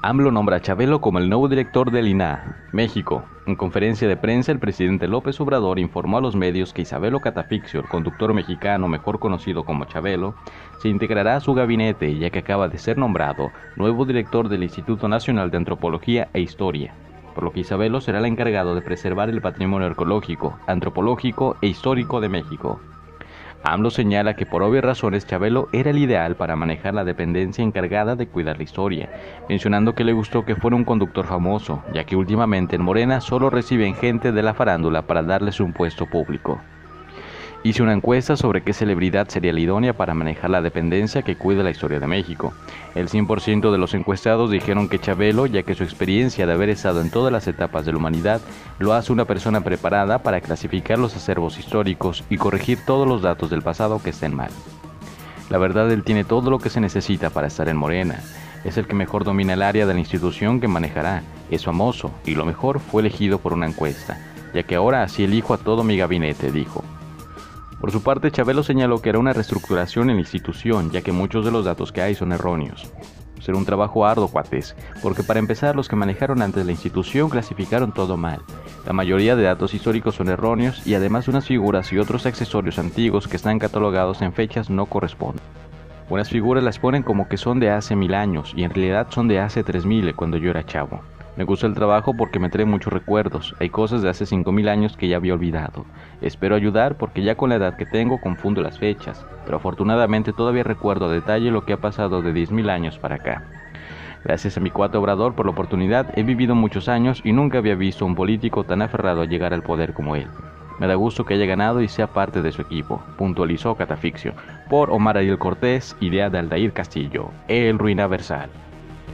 AMLO nombra a Chabelo como el nuevo director del INAH, México. En conferencia de prensa, el presidente López Obrador informó a los medios que Isabelo Catafixio, el conductor mexicano mejor conocido como Chabelo, se integrará a su gabinete ya que acaba de ser nombrado nuevo director del Instituto Nacional de Antropología e Historia, por lo que Isabelo será el encargado de preservar el patrimonio arqueológico, antropológico e histórico de México. AMLO señala que por obvias razones Chabelo era el ideal para manejar la dependencia encargada de cuidar la historia, mencionando que le gustó que fuera un conductor famoso, ya que últimamente en Morena solo reciben gente de la farándula para darles un puesto público. Hice una encuesta sobre qué celebridad sería la idónea para manejar la dependencia que cuida la historia de México. El 100% de los encuestados dijeron que Chabelo, ya que su experiencia de haber estado en todas las etapas de la humanidad, lo hace una persona preparada para clasificar los acervos históricos y corregir todos los datos del pasado que estén mal. La verdad, él tiene todo lo que se necesita para estar en Morena. Es el que mejor domina el área de la institución que manejará. Es famoso y lo mejor fue elegido por una encuesta, ya que ahora así elijo a todo mi gabinete, dijo. Por su parte, Chabelo señaló que era una reestructuración en la institución, ya que muchos de los datos que hay son erróneos. Será un trabajo arduo, cuates, porque para empezar los que manejaron antes la institución clasificaron todo mal. La mayoría de datos históricos son erróneos y además unas figuras y otros accesorios antiguos que están catalogados en fechas no corresponden. Unas figuras las ponen como que son de hace mil años y en realidad son de hace tres mil cuando yo era chavo. Me gusta el trabajo porque me trae muchos recuerdos. Hay cosas de hace 5.000 años que ya había olvidado. Espero ayudar porque ya con la edad que tengo confundo las fechas, pero afortunadamente todavía recuerdo a detalle lo que ha pasado de 10.000 años para acá. Gracias a mi cuate obrador por la oportunidad, he vivido muchos años y nunca había visto un político tan aferrado a llegar al poder como él. Me da gusto que haya ganado y sea parte de su equipo, puntualizó Catafixio, por Omar Ariel Cortés, idea de Aldair Castillo, el Ruina Versal.